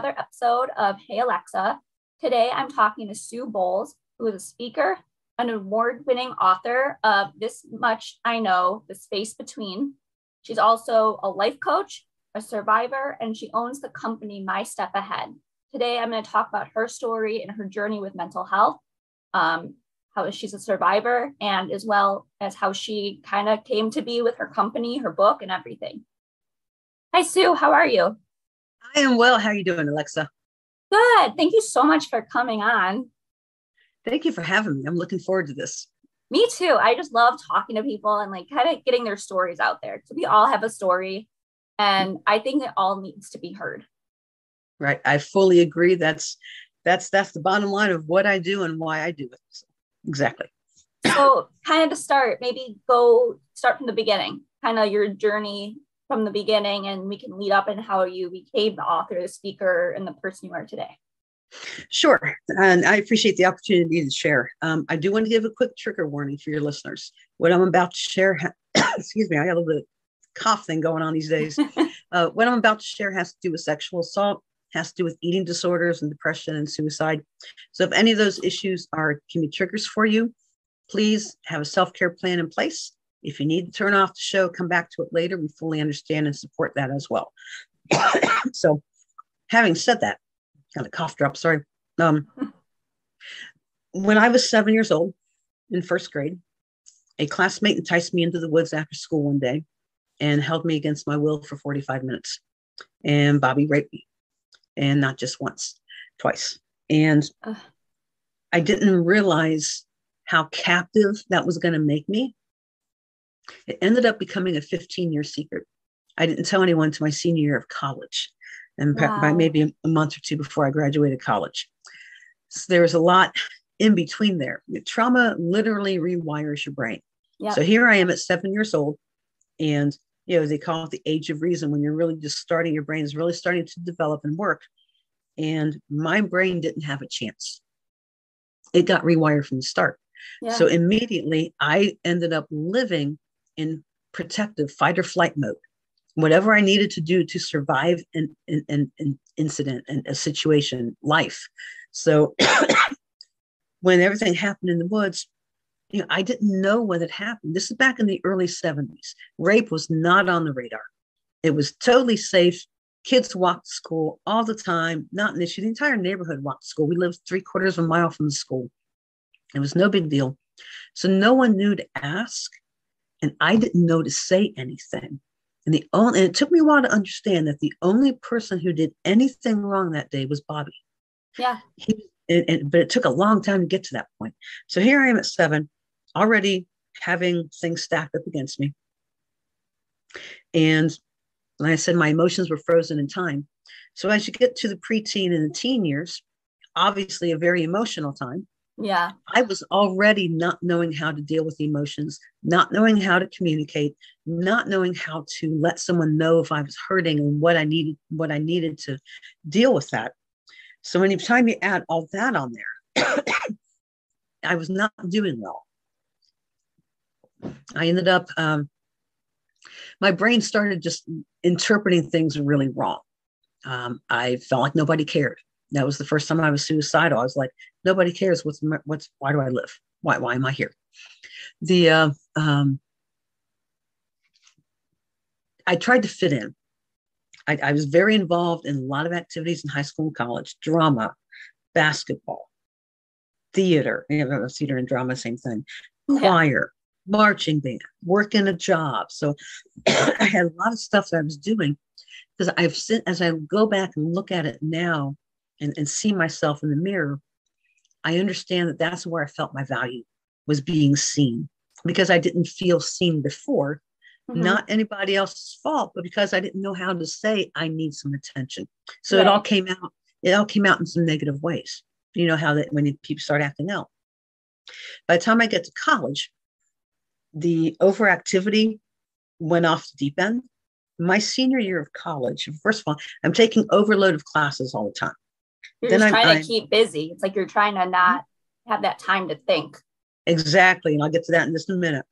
another episode of Hey Alexa. Today I'm talking to Sue Bowles, who is a speaker, an award winning author of This Much I Know The Space Between. She's also a life coach, a survivor, and she owns the company My Step Ahead. Today I'm going to talk about her story and her journey with mental health, um, how she's a survivor, and as well as how she kind of came to be with her company, her book, and everything. Hi, Sue. How are you? I am well. How are you doing, Alexa? Good. Thank you so much for coming on. Thank you for having me. I'm looking forward to this. Me too. I just love talking to people and like kind of getting their stories out there. So we all have a story, and I think it all needs to be heard. Right. I fully agree. That's that's that's the bottom line of what I do and why I do it. So, exactly. So, kind of to start, maybe go start from the beginning, kind of your journey from the beginning and we can lead up in how you became the author, the speaker, and the person you are today. Sure. And I appreciate the opportunity to share. Um, I do want to give a quick trigger warning for your listeners. What I'm about to share, ha- excuse me, I got a little cough thing going on these days. uh, what I'm about to share has to do with sexual assault, has to do with eating disorders and depression and suicide. So if any of those issues are can be triggers for you, please have a self-care plan in place if you need to turn off the show, come back to it later. We fully understand and support that as well. so, having said that, kind of cough drop, sorry. Um, when I was seven years old in first grade, a classmate enticed me into the woods after school one day and held me against my will for 45 minutes. And Bobby raped me, and not just once, twice. And I didn't realize how captive that was going to make me it ended up becoming a 15 year secret. I didn't tell anyone until my senior year of college, and wow. by maybe a month or two before I graduated college. So there was a lot in between there. Trauma literally rewires your brain. Yep. So here I am at seven years old, and you know they call it the age of reason when you're really just starting. Your brain is really starting to develop and work, and my brain didn't have a chance. It got rewired from the start. Yeah. So immediately I ended up living in protective fight or flight mode. Whatever I needed to do to survive an, an, an, incident and a situation, life. So when everything happened in the woods, you know, I didn't know what had happened. This is back in the early 70s. Rape was not on the radar. It was totally safe. Kids walked to school all the time, not an issue. The entire neighborhood walked to school. We lived three quarters of a mile from the school. It was no big deal. So no one knew to ask. And I didn't know to say anything. And the only and it took me a while to understand that the only person who did anything wrong that day was Bobby. Yeah. He, and, and, but it took a long time to get to that point. So here I am at seven, already having things stacked up against me. And like I said, my emotions were frozen in time. So as you get to the preteen and the teen years, obviously a very emotional time. Yeah. I was already not knowing how to deal with emotions, not knowing how to communicate, not knowing how to let someone know if I was hurting and what I needed, what I needed to deal with that. So anytime you add all that on there, I was not doing well. I ended up, um, my brain started just interpreting things really wrong. Um, I felt like nobody cared. That was the first time I was suicidal. I was like, nobody cares. What's what's why do I live? Why why am I here? The uh, um, I tried to fit in. I, I was very involved in a lot of activities in high school and college: drama, basketball, theater. You know, theater and drama, same thing. Choir, yeah. marching band, working a job. So I had a lot of stuff that I was doing because I've seen as I go back and look at it now and, and see myself in the mirror, I understand that that's where I felt my value was being seen because I didn't feel seen before. Mm-hmm. Not anybody else's fault, but because I didn't know how to say I need some attention. So right. it all came out. It all came out in some negative ways. You know how that when people start acting out. By the time I get to college, the overactivity went off the deep end. My senior year of college, first of all, I'm taking overload of classes all the time. You're then just I'm, trying to I'm, keep busy. It's like you're trying to not have that time to think. Exactly. And I'll get to that in just a minute.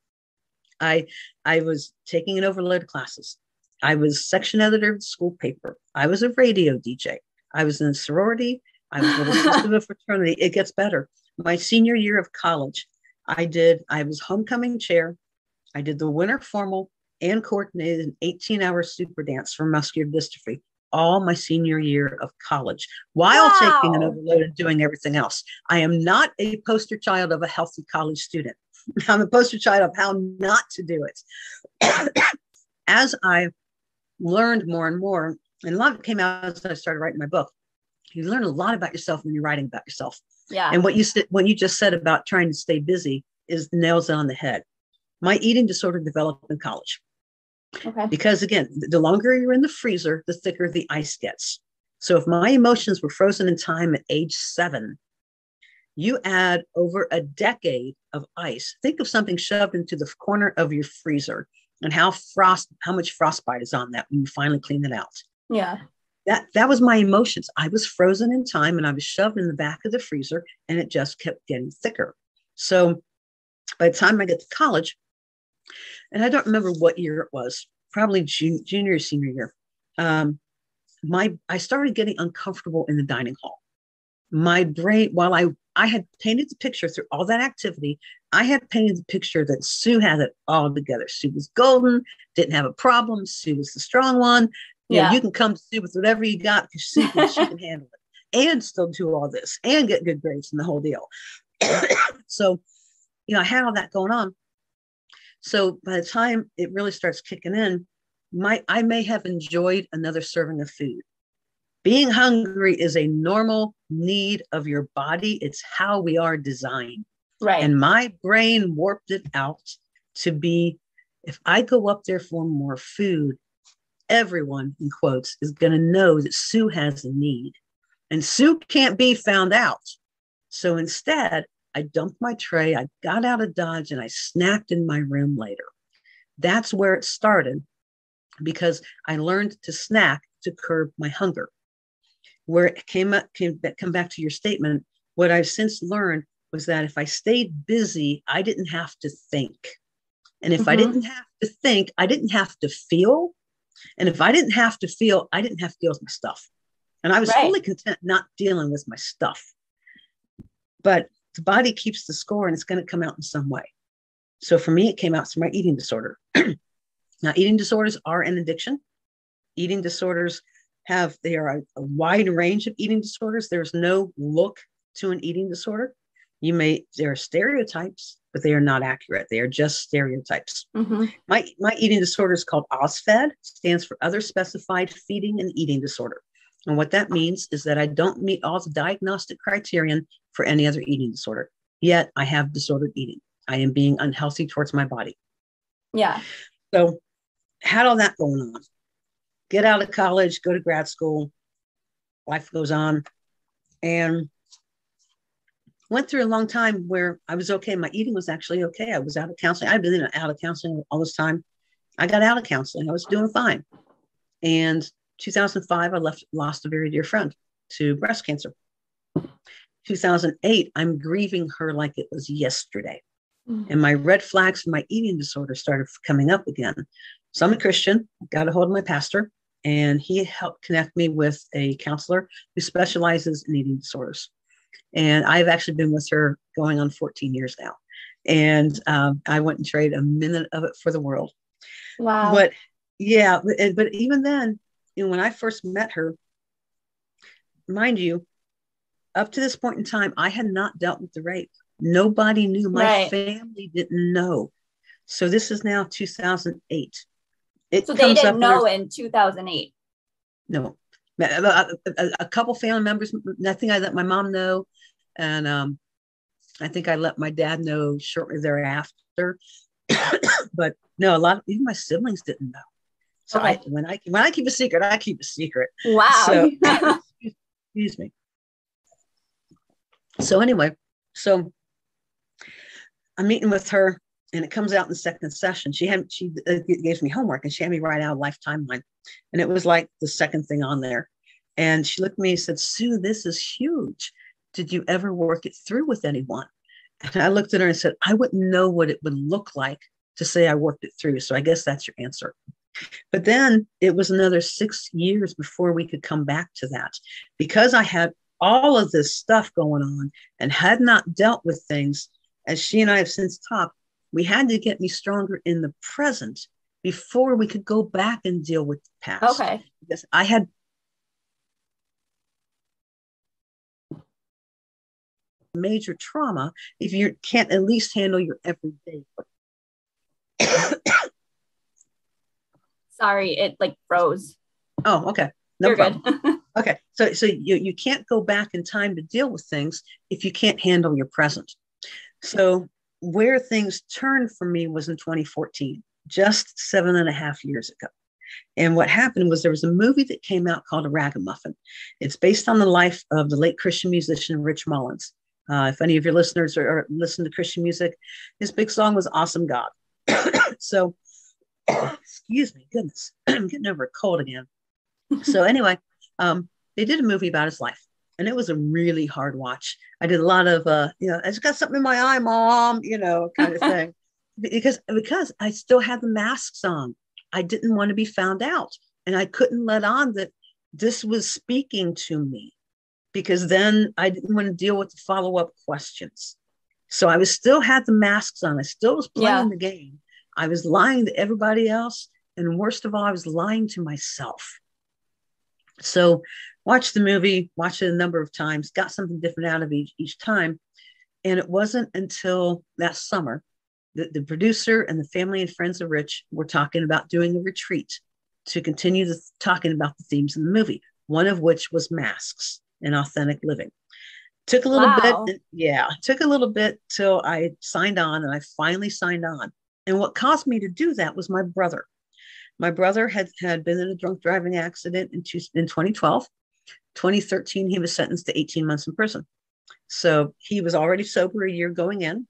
I I was taking an overload of classes. I was section editor of the school paper. I was a radio DJ. I was in a sorority. I was with a system of fraternity. It gets better. My senior year of college, I did, I was homecoming chair. I did the winter formal and coordinated an 18 hour super dance for muscular dystrophy all my senior year of college while wow. taking an overload and doing everything else. I am not a poster child of a healthy college student. I'm a poster child of how not to do it. as I learned more and more, and a lot came out as I started writing my book, you learn a lot about yourself when you're writing about yourself. Yeah. And what you said, what you just said about trying to stay busy is nails on the head. My eating disorder developed in college. Okay. Because again, the longer you're in the freezer, the thicker the ice gets. So if my emotions were frozen in time at age seven, you add over a decade of ice. Think of something shoved into the corner of your freezer and how frost, how much frostbite is on that when you finally clean it out. Yeah. That that was my emotions. I was frozen in time and I was shoved in the back of the freezer and it just kept getting thicker. So by the time I get to college, and I don't remember what year it was, probably junior, junior senior year. Um, my I started getting uncomfortable in the dining hall. My brain, while I I had painted the picture through all that activity, I had painted the picture that Sue had it all together. Sue was golden, didn't have a problem. Sue was the strong one. You yeah. know, you can come to Sue with whatever you got because Sue can, she can handle it and still do all this and get good grades and the whole deal. so, you know, I had all that going on. So by the time it really starts kicking in, my I may have enjoyed another serving of food. Being hungry is a normal need of your body. It's how we are designed. Right. And my brain warped it out to be if I go up there for more food, everyone in quotes is going to know that Sue has a need. And Sue can't be found out. So instead, I dumped my tray, I got out of Dodge, and I snacked in my room later. That's where it started because I learned to snack to curb my hunger. Where it came up, came come back to your statement, what I've since learned was that if I stayed busy, I didn't have to think. And if mm-hmm. I didn't have to think, I didn't have to feel. And if I didn't have to feel, I didn't have to deal with my stuff. And I was right. fully content not dealing with my stuff. But the body keeps the score and it's going to come out in some way. So for me, it came out through my eating disorder. now, eating disorders are an addiction. Eating disorders have, they are a, a wide range of eating disorders. There's no look to an eating disorder. You may, there are stereotypes, but they are not accurate. They are just stereotypes. Mm-hmm. My, my eating disorder is called OSFED, stands for Other Specified Feeding and Eating Disorder. And what that means is that I don't meet all the diagnostic criterion for any other eating disorder. Yet I have disordered eating. I am being unhealthy towards my body. Yeah. So, had all that going on. Get out of college, go to grad school. Life goes on. And went through a long time where I was okay. My eating was actually okay. I was out of counseling. I've been out of counseling all this time. I got out of counseling. I was doing fine. And 2005, I left, lost a very dear friend to breast cancer. 2008, I'm grieving her like it was yesterday. Mm-hmm. And my red flags and my eating disorder started coming up again. So I'm a Christian, got a hold of my pastor, and he helped connect me with a counselor who specializes in eating disorders. And I've actually been with her going on 14 years now. And um, I wouldn't trade a minute of it for the world. Wow. But yeah, but, but even then, you know, when I first met her, mind you, up to this point in time, I had not dealt with the rape. Nobody knew. My right. family didn't know. So this is now 2008. It so they didn't know in 2008. No, a, a, a, couple family members. Nothing. I let my mom know, and um, I think I let my dad know shortly thereafter. but no, a lot of even my siblings didn't know. So okay. I, when I when I keep a secret, I keep a secret. Wow. So, excuse me. So anyway, so I'm meeting with her and it comes out in the second session. She had she uh, gave me homework and she had me write out a life timeline, and it was like the second thing on there. And she looked at me and said, "Sue, this is huge. Did you ever work it through with anyone?" And I looked at her and said, "I wouldn't know what it would look like to say I worked it through. So I guess that's your answer." But then it was another six years before we could come back to that because I had all of this stuff going on and had not dealt with things. As she and I have since talked, we had to get me stronger in the present before we could go back and deal with the past. Okay. Because I had major trauma if you can't at least handle your everyday. Sorry, it like froze. Oh, okay. No You're problem. good. Okay, so so you you can't go back in time to deal with things if you can't handle your present. So where things turned for me was in 2014, just seven and a half years ago. And what happened was there was a movie that came out called A Ragamuffin. It's based on the life of the late Christian musician Rich Mullins. Uh, if any of your listeners are, are listen to Christian music, his big song was "Awesome God." so, excuse me, goodness, I'm getting over a cold again. So anyway, um, they did a movie about his life, and it was a really hard watch. I did a lot of, uh, you know, I just got something in my eye, mom, you know, kind of thing, because because I still had the masks on. I didn't want to be found out, and I couldn't let on that this was speaking to me, because then I didn't want to deal with the follow up questions. So I was still had the masks on. I still was playing yeah. the game. I was lying to everybody else, and worst of all, I was lying to myself. So watched the movie, watched it a number of times, got something different out of each, each time. And it wasn't until that summer that the producer and the family and friends of Rich were talking about doing a retreat to continue the, talking about the themes in the movie, one of which was masks and authentic living. Took a little wow. bit, yeah, took a little bit till I signed on and I finally signed on. And what caused me to do that was my brother. My brother had, had been in a drunk driving accident in, two, in 2012. 2013, he was sentenced to 18 months in prison. So he was already sober a year going in.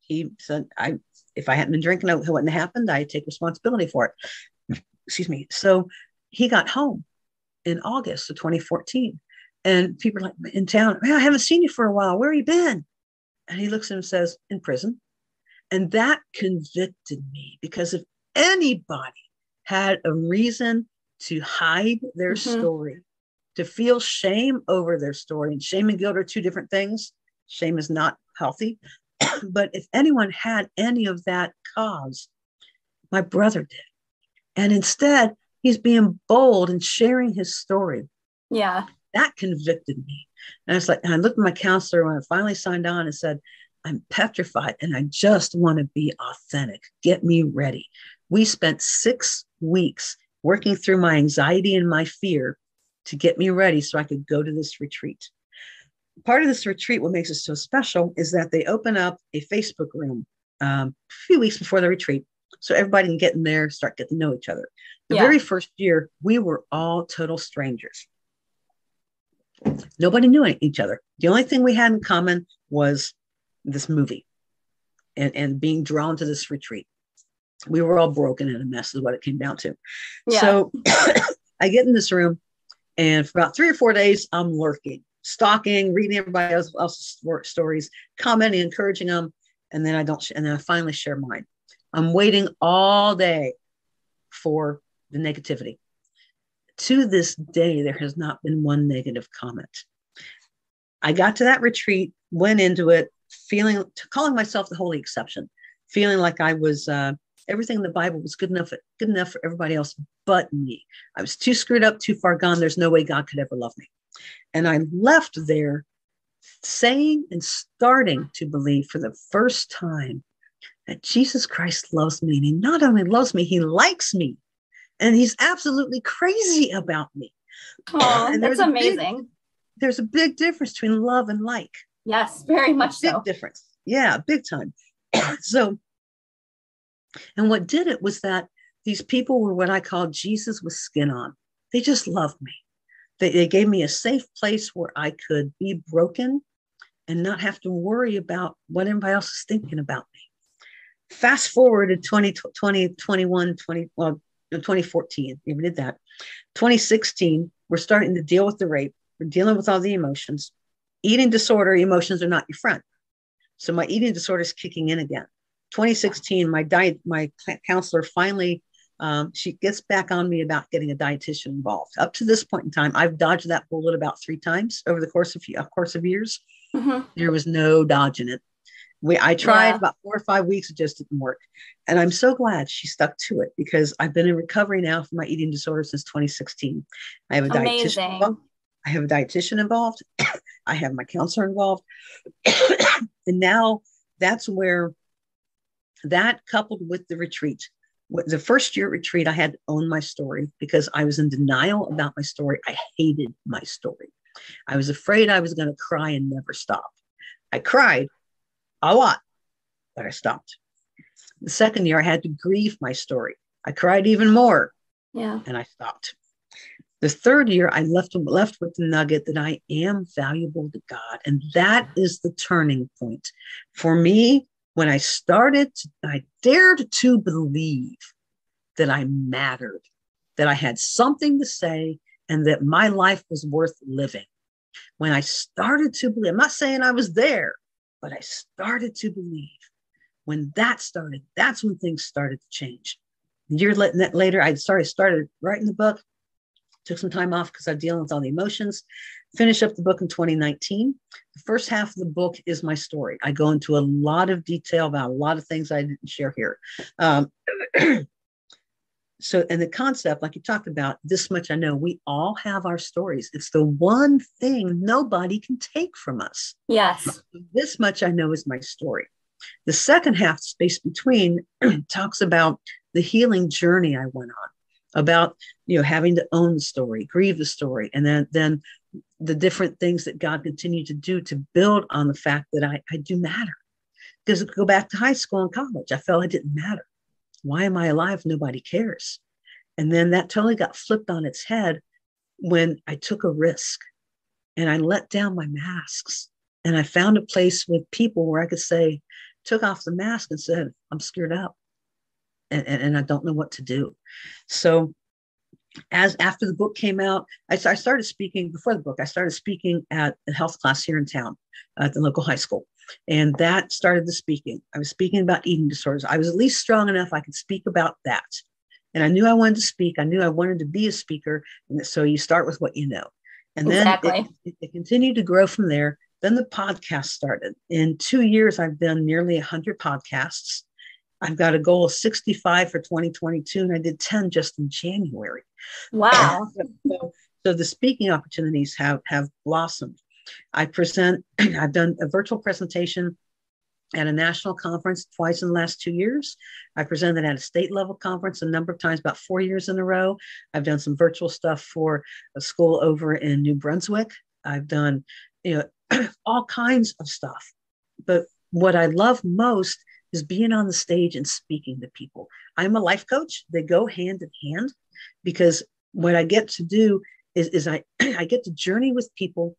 He said, I if I hadn't been drinking, it wouldn't have happened. I take responsibility for it. Excuse me. So he got home in August of 2014. And people are like in town, I haven't seen you for a while. Where have you been? And he looks at him and says, in prison. And that convicted me because if anybody had a reason to hide their mm-hmm. story, to feel shame over their story. And shame and guilt are two different things. Shame is not healthy. but if anyone had any of that cause, my brother did. And instead, he's being bold and sharing his story. Yeah. That convicted me. And I was like, and I looked at my counselor when I finally signed on and said, I'm petrified and I just want to be authentic. Get me ready. We spent six weeks working through my anxiety and my fear to get me ready so I could go to this retreat. Part of this retreat, what makes it so special is that they open up a Facebook room um, a few weeks before the retreat. So everybody can get in there, start getting to know each other. The yeah. very first year, we were all total strangers. Nobody knew each other. The only thing we had in common was this movie and, and being drawn to this retreat we were all broken and a mess is what it came down to. Yeah. So I get in this room and for about three or four days, I'm lurking, stalking, reading everybody else's stories, commenting, encouraging them. And then I don't, sh- and then I finally share mine. I'm waiting all day for the negativity. To this day, there has not been one negative comment. I got to that retreat, went into it, feeling, calling myself the holy exception, feeling like I was uh, everything in the Bible was good enough, good enough for everybody else but me. I was too screwed up, too far gone. There's no way God could ever love me. And I left there saying and starting to believe for the first time that Jesus Christ loves me. And he not only loves me, he likes me. And he's absolutely crazy about me. Oh, that's amazing. Big, there's a big difference between love and like. Yes, very much big so. difference. Yeah, big time. so and what did it was that these people were what I call Jesus with skin on. They just loved me. They, they gave me a safe place where I could be broken and not have to worry about what anybody else is thinking about me. Fast forward to 20, 20 21, 20, well, 2014, we did that. 2016, we're starting to deal with the rape. We're dealing with all the emotions. Eating disorder, emotions are not your friend. So my eating disorder is kicking in again. 2016, my diet, my counselor finally, um, she gets back on me about getting a dietitian involved. Up to this point in time, I've dodged that bullet about three times over the course of a course of years. Mm-hmm. There was no dodging it. We, I tried yeah. about four or five weeks, it just didn't work. And I'm so glad she stuck to it because I've been in recovery now for my eating disorder since 2016. I have a Amazing. dietitian. Involved. I have a dietitian involved. I have my counselor involved. and now that's where that coupled with the retreat, the first year retreat, I had to own my story because I was in denial about my story. I hated my story. I was afraid I was going to cry and never stop. I cried a lot, but I stopped. The second year, I had to grieve my story. I cried even more. Yeah. And I stopped. The third year, I left, left with the nugget that I am valuable to God. And that mm-hmm. is the turning point. For me, when I started, to, I dared to believe that I mattered, that I had something to say, and that my life was worth living. When I started to believe, I'm not saying I was there, but I started to believe. When that started, that's when things started to change. A year later, I started started writing the book. Took some time off because I'm dealing with all the emotions. Finished up the book in 2019. The first half of the book is my story. I go into a lot of detail about a lot of things I didn't share here. Um, so and the concept like you talked about this much i know we all have our stories it's the one thing nobody can take from us yes this much i know is my story the second half space between talks about the healing journey i went on about you know having to own the story grieve the story and then then the different things that god continued to do to build on the fact that i, I do matter because go back to high school and college i felt i didn't matter why am I alive? Nobody cares. And then that totally got flipped on its head when I took a risk and I let down my masks. And I found a place with people where I could say, took off the mask and said, I'm scared up and, and, I don't know what to do. So as after the book came out, I, I, started speaking before the book. I started speaking at a health class here in town at the local high school. And that started the speaking. I was speaking about eating disorders. I was at least strong enough I could speak about that. And I knew I wanted to speak. I knew I wanted to be a speaker. And so you start with what you know. And then exactly. it, it continued to grow from there. Then the podcast started. In two years, I've done nearly 100 podcasts. I've got a goal of 65 for 2022, and I did 10 just in January. Wow. so, so the speaking opportunities have, have blossomed. I present, I've done a virtual presentation at a national conference twice in the last two years. I presented at a state level conference a number of times, about four years in a row. I've done some virtual stuff for a school over in New Brunswick. I've done, you know, all kinds of stuff. But what I love most is being on the stage and speaking to people. I'm a life coach. They go hand in hand because what I get to do is, is I, I get to journey with people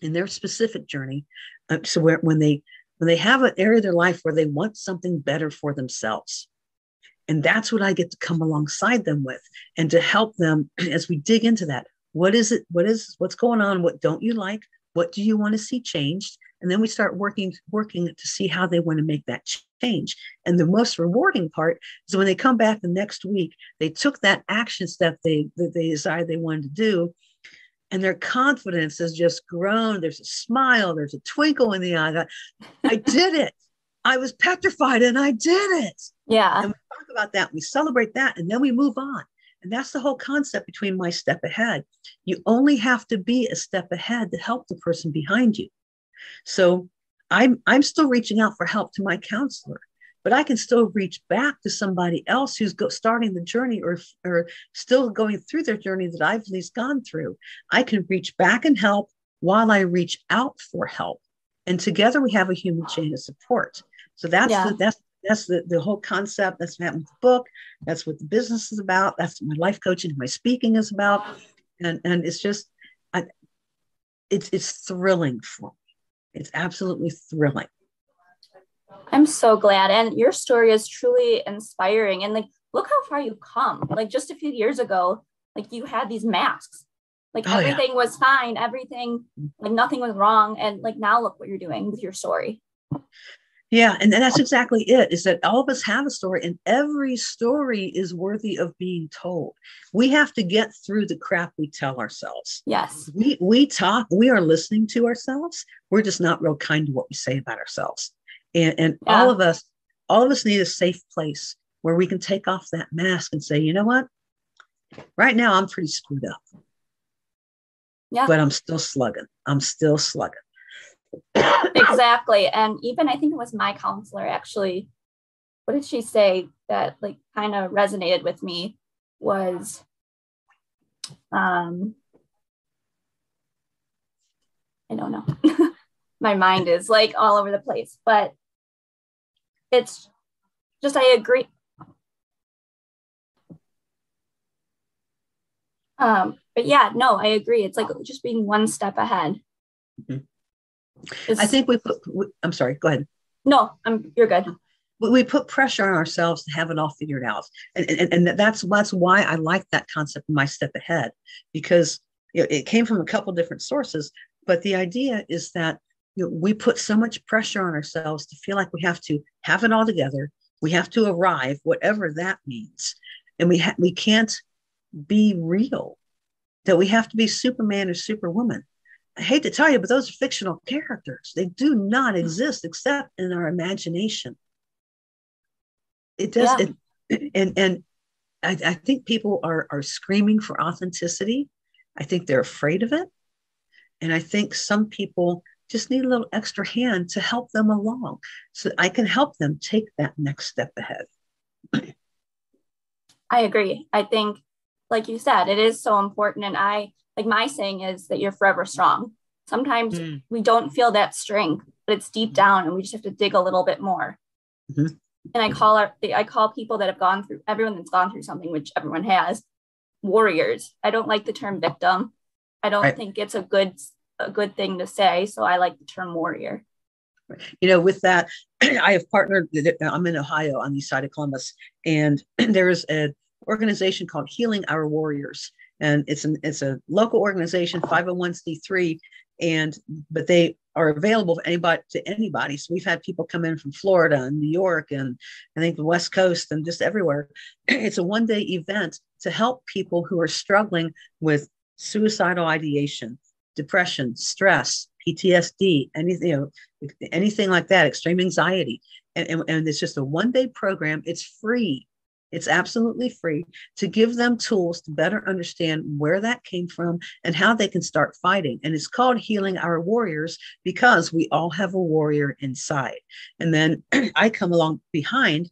in their specific journey. Uh, so where, when they when they have an area of their life where they want something better for themselves. And that's what I get to come alongside them with and to help them as we dig into that. What is it? What is what's going on? What don't you like? What do you want to see changed? And then we start working working to see how they want to make that change. And the most rewarding part is when they come back the next week, they took that action step they that they decided they wanted to do, and their confidence has just grown. There's a smile, there's a twinkle in the eye. That i did it. I was petrified and I did it. Yeah. And we talk about that, we celebrate that, and then we move on. And that's the whole concept between my step ahead. You only have to be a step ahead to help the person behind you. So I'm I'm still reaching out for help to my counselor but I can still reach back to somebody else who's go, starting the journey or, or still going through their journey that I've at least gone through. I can reach back and help while I reach out for help. And together we have a human chain of support. So that's yeah. the, that's that's the, the whole concept. That's what happened with the book. That's what the business is about. That's what my life coaching, my speaking is about. And and it's just I, it's it's thrilling for me It's absolutely thrilling. I'm so glad. And your story is truly inspiring. And like, look how far you've come. Like, just a few years ago, like, you had these masks. Like, oh, everything yeah. was fine. Everything, like, nothing was wrong. And like, now look what you're doing with your story. Yeah, and, and that's exactly it. Is that all of us have a story, and every story is worthy of being told. We have to get through the crap we tell ourselves. Yes, we we talk. We are listening to ourselves. We're just not real kind to what we say about ourselves. And and yeah. all of us, all of us need a safe place where we can take off that mask and say, you know what? Right now, I'm pretty screwed up. Yeah, but I'm still slugging. I'm still slugging exactly. And even I think it was my counselor actually, what did she say that like kind of resonated with me was um I don't know. my mind is like all over the place, but it's just I agree. Um, but yeah, no, I agree. It's like just being one step ahead. Mm-hmm. I think we put, I'm sorry, go ahead. No, I'm, you're good. We put pressure on ourselves to have it all figured out. And, and, and that's, that's why I like that concept of my step ahead, because you know, it came from a couple different sources. But the idea is that you know, we put so much pressure on ourselves to feel like we have to have it all together. We have to arrive, whatever that means. And we, ha- we can't be real, that we have to be Superman or Superwoman I hate to tell you, but those are fictional characters. They do not hmm. exist except in our imagination. It does, yeah. it, and and I, I think people are are screaming for authenticity. I think they're afraid of it, and I think some people just need a little extra hand to help them along, so I can help them take that next step ahead. I agree. I think, like you said, it is so important, and I like my saying is that you're forever strong. Sometimes mm. we don't feel that strength, but it's deep down and we just have to dig a little bit more. Mm-hmm. And I call our, I call people that have gone through everyone that's gone through something, which everyone has, warriors. I don't like the term victim. I don't think it's a good a good thing to say. So I like the term warrior. You know, with that, I have partnered. I'm in Ohio on the east side of Columbus, and there is an organization called Healing Our Warriors, and it's an it's a local organization 501c3 and but they are available anybody to anybody. So we've had people come in from florida and new york and i think the west coast and just everywhere. It's a one day event to help people who are struggling with suicidal ideation depression stress ptsd anything you know anything like that extreme anxiety. And, and, and it's just a one day program. It's free it's absolutely free to give them tools to better understand where that came from and how they can start fighting. And it's called Healing Our Warriors because we all have a warrior inside. And then I come along behind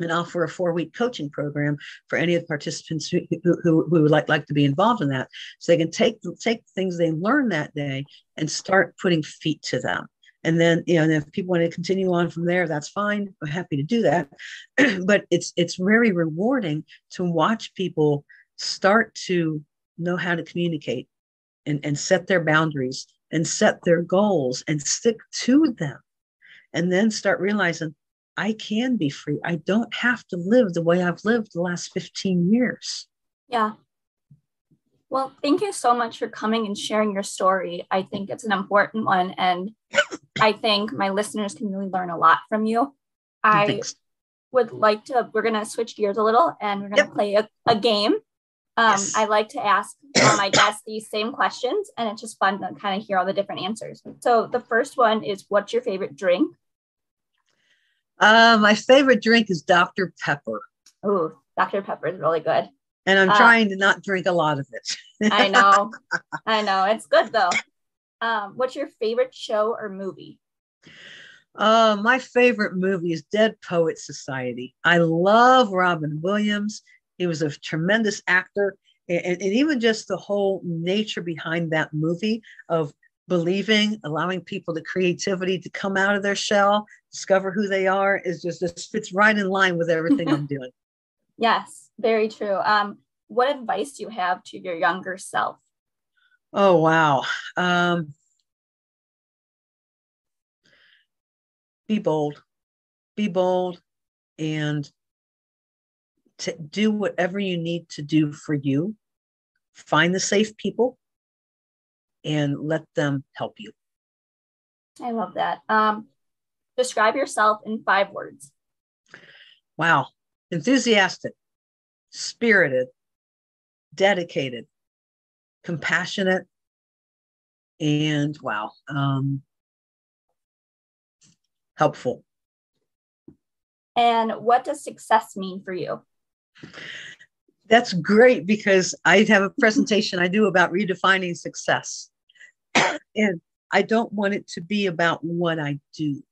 and offer a four week coaching program for any of the participants who, who, who, would like, like to be involved in that. So they can take, take things they learned that day and start putting feet to them. And then, you know, if people want to continue on from there, that's fine. I'm happy to do that. but it's it's very rewarding to watch people start to know how to communicate and, and set their boundaries and set their goals and stick to them. And then start realizing I can be free. I don't have to live the way I've lived the last 15 years. Yeah. Well, thank you so much for coming and sharing your story. I think it's an important one. And I think my listeners can really learn a lot from you. I Thanks. would like to, we're going to switch gears a little and we're going to yep. play a, a game. Um, yes. I like to ask all my guests these same questions, and it's just fun to kind of hear all the different answers. So, the first one is What's your favorite drink? Uh, my favorite drink is Dr. Pepper. Oh, Dr. Pepper is really good. And I'm uh, trying to not drink a lot of it. I know. I know. It's good though. Um, what's your favorite show or movie? Uh, my favorite movie is Dead Poet Society. I love Robin Williams. He was a tremendous actor. And, and even just the whole nature behind that movie of believing, allowing people the creativity to come out of their shell, discover who they are, is just it fits right in line with everything I'm doing. Yes, very true. Um, what advice do you have to your younger self? Oh wow. Um, be bold, be bold, and to do whatever you need to do for you. Find the safe people and let them help you. I love that. Um, describe yourself in five words. Wow. Enthusiastic, spirited, dedicated, compassionate, and wow, um, helpful. And what does success mean for you? That's great because I have a presentation I do about redefining success. and I don't want it to be about what I do.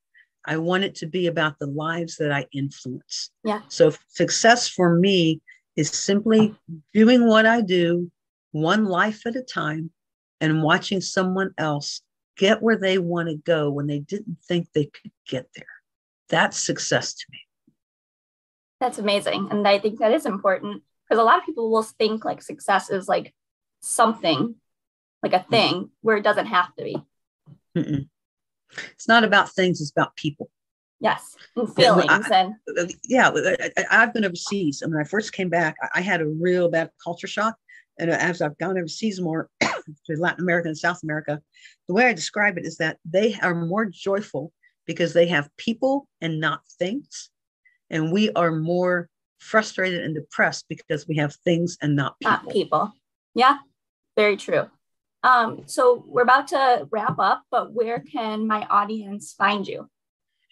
I want it to be about the lives that I influence. Yeah. So success for me is simply doing what I do one life at a time and watching someone else get where they want to go when they didn't think they could get there. That's success to me. That's amazing. And I think that is important because a lot of people will think like success is like something, like a mm-hmm. thing where it doesn't have to be. Mm-mm. It's not about things, it's about people. Yes, and feelings I, and uh, yeah. I, have been overseas, and when I first came back, I had a real bad culture shock. And as I've gone overseas more to Latin America and South America, the way I describe it is that they are more joyful because they have people and not things and we are more frustrated and depressed because we have things and not people. Not people. Yeah, very true. Um, so we're about to wrap up, but where can my audience find you?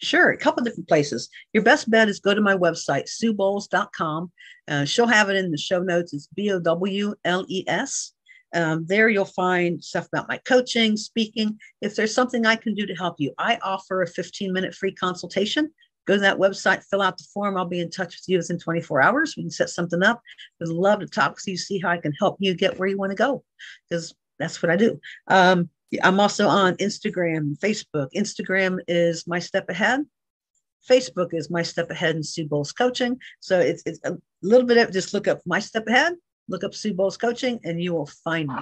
Sure, a couple different places. Your best bet is go to my website, suebowles.com. Uh, she'll have it in the show notes. It's B O W L E S. Um, there you'll find stuff about my coaching, speaking. If there's something I can do to help you, I offer a 15 minute free consultation go to that website, fill out the form. I'll be in touch with you within 24 hours. We can set something up. Would love to talk with you, see how I can help you get where you want to go, because that's what I do. Um, I'm also on Instagram, Facebook. Instagram is my step ahead. Facebook is my step ahead and Sue Bowles coaching. So it's, it's a little bit of just look up my step ahead, look up Sue Bowles coaching, and you will find me.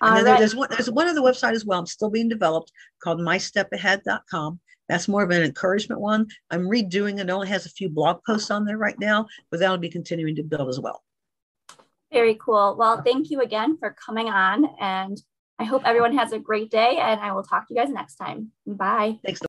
And then right. there's one there's one other website as well. I'm still being developed called mystepahead.com. That's more of an encouragement one. I'm redoing it. it only has a few blog posts on there right now, but that'll be continuing to build as well. Very cool. Well, thank you again for coming on. And I hope everyone has a great day. And I will talk to you guys next time. Bye. Thanks.